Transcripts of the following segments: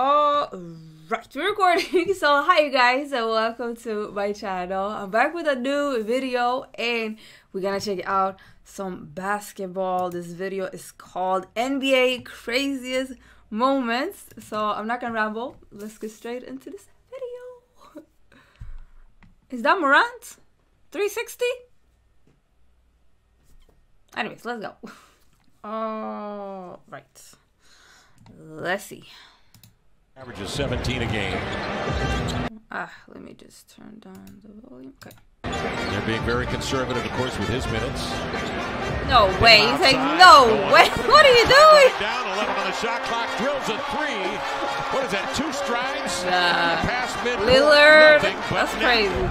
All right, we're recording. So, hi you guys, and welcome to my channel. I'm back with a new video, and we're gonna check out some basketball. This video is called NBA Craziest Moments. So, I'm not gonna ramble. Let's get straight into this video. Is that Morant? 360? Anyways, let's go. All right. Let's see. Averages 17 a game. Ah, let me just turn down the volume. Okay. They're being very conservative, of course, with his minutes. No way. He's like, no way. What are you doing? Down 11 on the shot clock, drills a three. What is that, two strides? Nah. Past mid Lillard. Nothing That's net. crazy.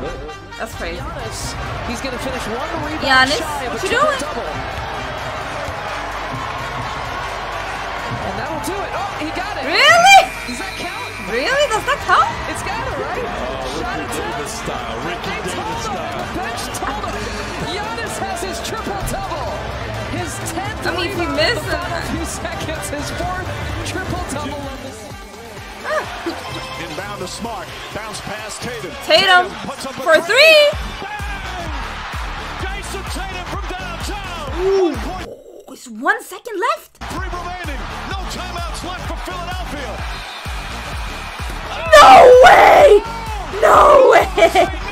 That's crazy. Giannis, he's going to finish one rebound Giannis, shy of a what you doing? triple-double. And that'll do it. Oh, he got it. Really? Does that count? Really? Does that count? It's got it, right? Oh, shot attempt. style. Ricky They told him. The bench told him. Giannis has his triple-double. His 10th I mean, if he rebound in missed the it- final few seconds. His fourth triple-double of the. Inbound to Smart. Bounce pass Tatum. Tatum puts up a for three. Bang! Jayson Tatum from downtown. Ooh. One point Oh, it's one second left. three No way. No way.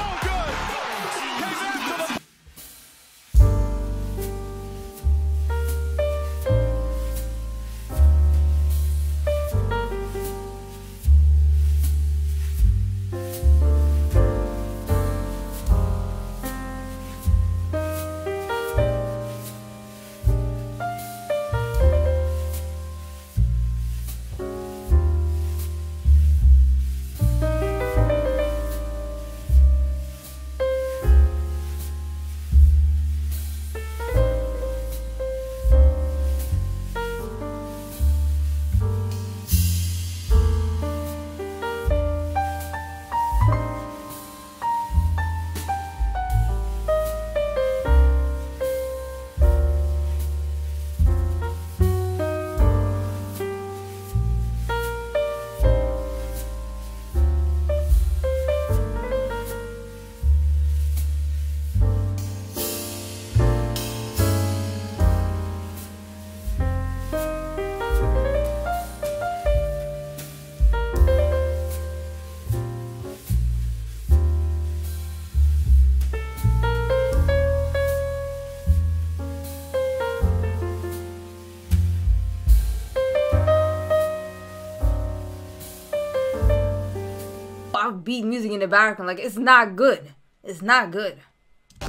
I beat music in the background. Like it's not good. It's not good. They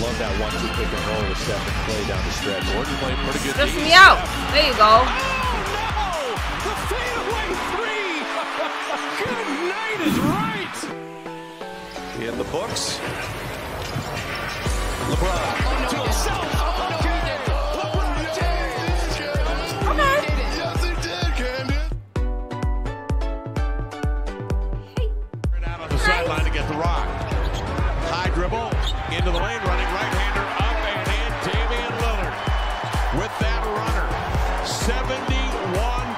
love that one-two pick and roll with Steph and Klay down the stretch. Gordon played pretty good. Me out. There you go. Oh, no! The fadeaway three. Good night is right. In the books. LeBron to himself. On the sideline to get the rock. High dribble into the lane, running right-hander up and in. Damian Lillard with that runner. 71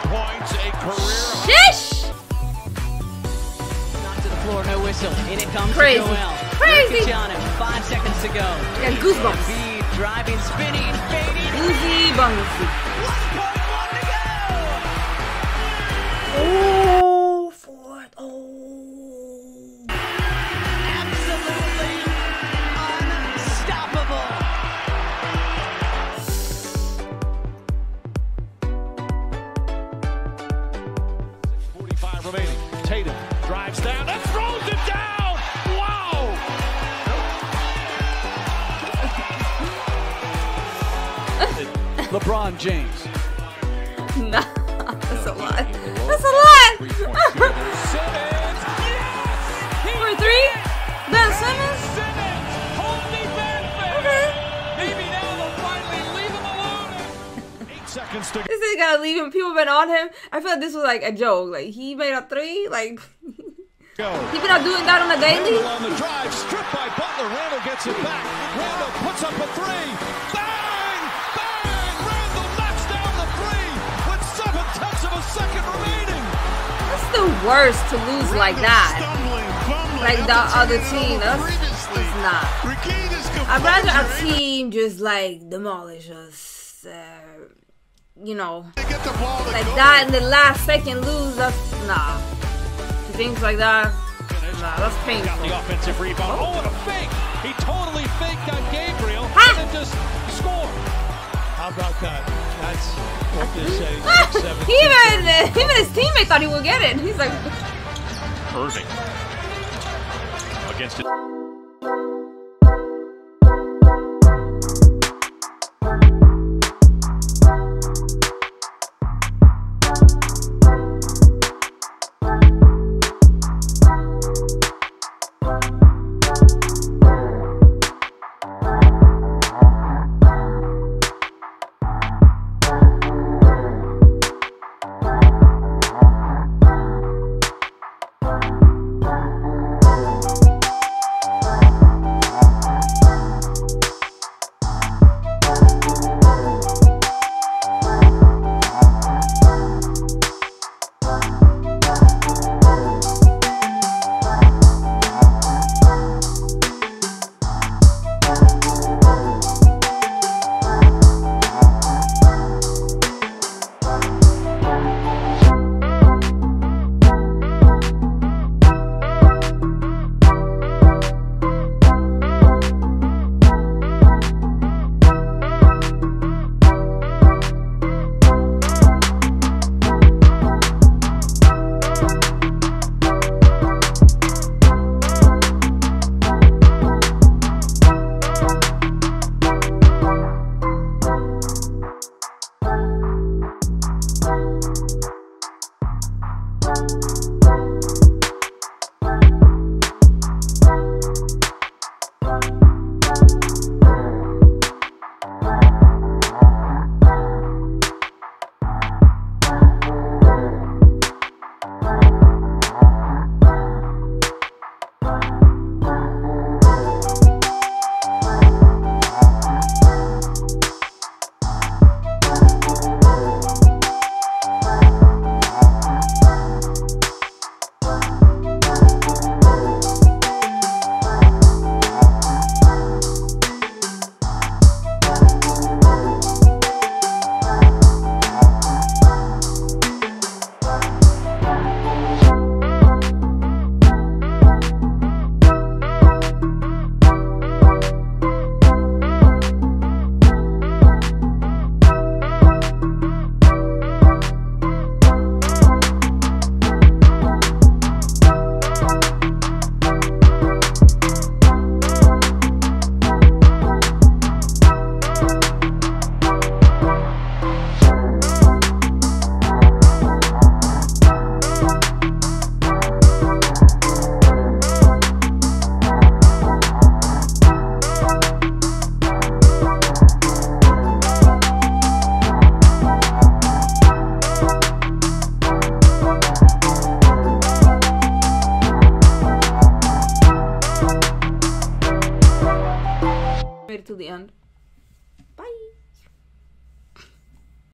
points, a career Shish. Knocked to the floor, no whistle. In it comes Crazy. Joel. Crazy. Nurkic five seconds to go. got goosebumps. Embiid driving, spinning, fading. Boozy bungy. One to go. Oh, LeBron James. Nah, that's a lot. That's a lot. For three? Ben Simmons? Simmons. Holding Manfred. Okay. Maybe now they'll finally leave him alone. Eight seconds to This is gonna leave him. People been on him. I feel like this was like a joke. Like he made a three. Like go. he been out doing that on a daily. Randle on the drive, stripped by Butler. Randle gets it back. Randle puts up a three. Worse to lose like that. Like the other team. That's, that's not. I'd rather a team just like demolish us. Uh, you know, like that in the last second lose. That's nah. Things like that. Nah, that's painful. The offensive rebound. Oh, what a fake! He totally faked on Gabriel Ha! and then just scored. How about that? That's what they say. Ah, Six, seven, he even him and his teammate thought he would get it. He's like, Irving against it.